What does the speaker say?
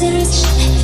serious